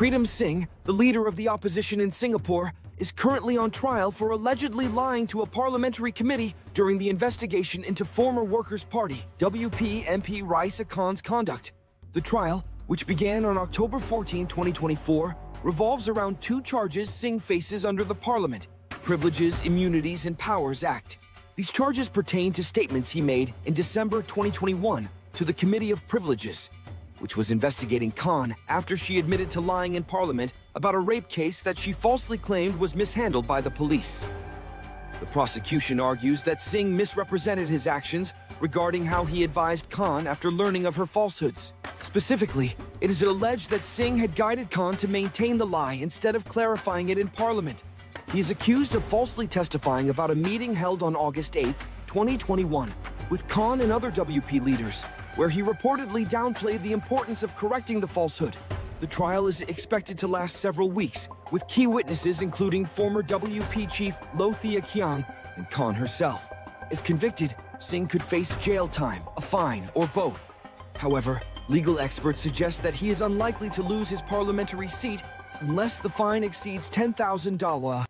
Pritam Singh, the leader of the opposition in Singapore, is currently on trial for allegedly lying to a parliamentary committee during the investigation into former Workers' Party WP MP Raeesah Khan's conduct. The trial, which began on October 14, 2024, revolves around two charges Singh faces under the Parliament Privileges, Immunities, and Powers Act. These charges pertain to statements he made in December 2021 to the Committee of Privileges which was investigating Khan after she admitted to lying in Parliament about a rape case that she falsely claimed was mishandled by the police. The prosecution argues that Singh misrepresented his actions regarding how he advised Khan after learning of her falsehoods. Specifically, it is alleged that Singh had guided Khan to maintain the lie instead of clarifying it in Parliament. He is accused of falsely testifying about a meeting held on August 8, 2021, with Khan and other WP leaders where he reportedly downplayed the importance of correcting the falsehood. The trial is expected to last several weeks, with key witnesses including former WP chief Low Thia Khiang and Khan herself. If convicted, Singh could face jail time, a fine, or both. However, legal experts suggest that he is unlikely to lose his parliamentary seat unless the fine exceeds $10,000.